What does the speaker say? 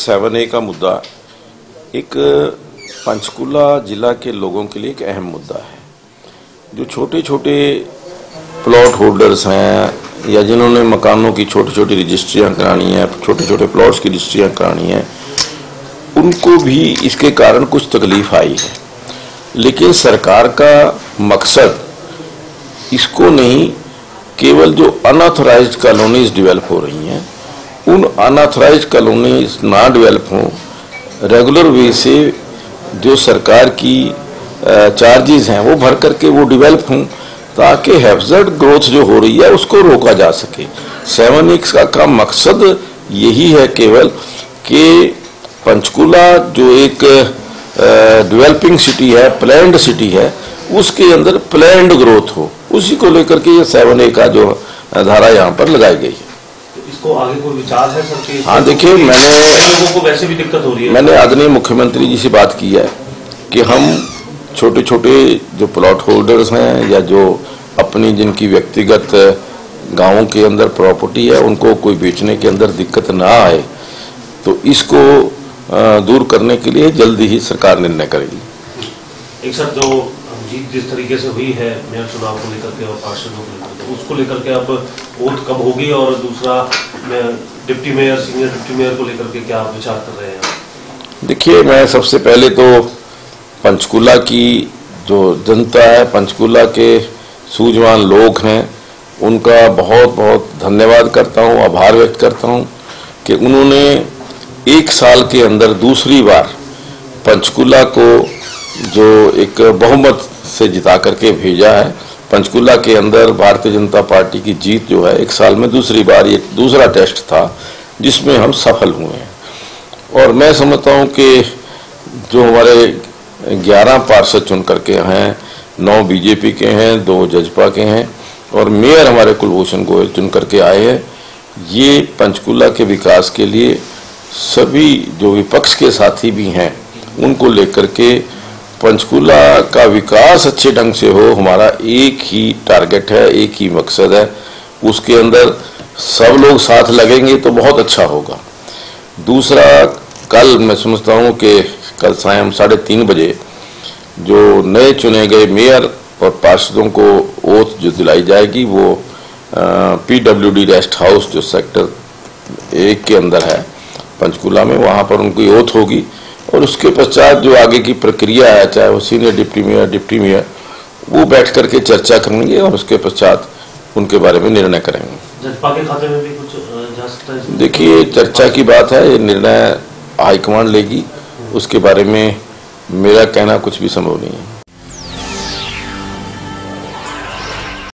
Seven ए का मुद्दा एक, पंचकुला जिला के लोगों के लिए एक अहम मुद्दा है। जो छोटे छोटे प्लॉट होल्डर्स हैं, या जिन्होंने मकानों की छोटी छोटी रजिस्ट्रियाँ करानी हैं छोटे छोटे प्लॉट्स की रजिस्ट्रियाँ करानी है, उनको भी इसके कारण कुछ तकलीफ़ आई है। लेकिन सरकार का मकसद इसको नहीं, केवल जो अनऑथराइज्ड कॉलोनीज डेवलप हो रही हैं उन अनऑथराइज कॉलोनीज ना डेवलप हों। रेगुलर वे से जो सरकार की चार्जेस हैं वो भर करके वो डेवलप हों ताकि हैफजड ग्रोथ जो हो रही है उसको रोका जा सके। सेवन एक्स का, का मकसद यही है केवल कि पंचकुला जो एक डेवलपिंग सिटी है प्लैंड सिटी है उसके अंदर प्लैंड ग्रोथ हो। उसी को लेकर के ये सेवन ए का जो धारा यहाँ पर लगाई गई है। इसको आगे कोई विचार है सर कि हाँ देखिए मैंने लोगों को वैसे भी दिक्कत हो रही है? मैंने आदरणीय मुख्यमंत्री जी से बात की है कि हम छोटे छोटे जो प्लॉट होल्डर्स हैं या जो अपनी जिनकी व्यक्तिगत गाँवों के अंदर प्रॉपर्टी है उनको कोई बेचने के अंदर दिक्कत ना आए तो इसको दूर करने के लिए जल्दी ही सरकार निर्णय करेगी। एक सर जो जीत जिस तरीके से हुई है, मेयर चुनाव को लेकर के और पार्षदों को लेकर उसको लेकर के अब वोट कब होगी और दूसरा deputy mayor, senior deputy mayor को लेकर के क्या विचार कर रहे हैं देखिए, मैं सबसे पहले तो पंचकूला की जो जनता है, पंचकूला के सूझवान लोग हैं, उनका बहुत बहुत धन्यवाद करता हूँ, आभार व्यक्त करता हूँ कि उन्होंने एक साल के अंदर दूसरी बार पंचकूला को जो एक बहुमत से जिता करके भेजा है। पंचकुला के अंदर भारतीय जनता पार्टी की जीत जो है, एक साल में दूसरी बार ये दूसरा टेस्ट था, जिसमें हम सफल हुए हैं। और मैं समझता हूँ कि जो हमारे 11 पार्षद चुन करके हैं, नौ बीजेपी के हैं, दो जजपा के हैं, और मेयर हमारे कुलभूषण गोयल चुन करके आए हैं, ये पंचकुला के विकास के लिए सभी जो विपक्ष के साथी भी हैं, उनको लेकर के पंचकुला का विकास अच्छे ढंग से हो, हमारा एक ही टारगेट है, एक ही मकसद है, उसके अंदर सब लोग साथ लगेंगे तो बहुत अच्छा होगा। दूसरा, कल मैं समझता हूँ कि कल शाम साढ़े तीन बजे जो नए चुने गए मेयर और पार्षदों को ओथ जो दिलाई जाएगी, वो पीडब्ल्यूडी रेस्ट हाउस जो सेक्टर एक के अंदर है, पंचकूला में, वहाँ पर उनकी ओथ होगी। और उसके पश्चात जो आगे की प्रक्रिया है चाहे वो senior deputy mayor deputy mayor वो बैठ करके चर्चा करेंगे और उसके पश्चात उनके बारे में निर्णय करेंगे। जजपा के खाते में भी कुछ जा सकता देखिए चर्चा की बात है ये निर्णय हाईकमांड लेगी उसके बारे में मेरा कहना कुछ भी संभव नहीं है।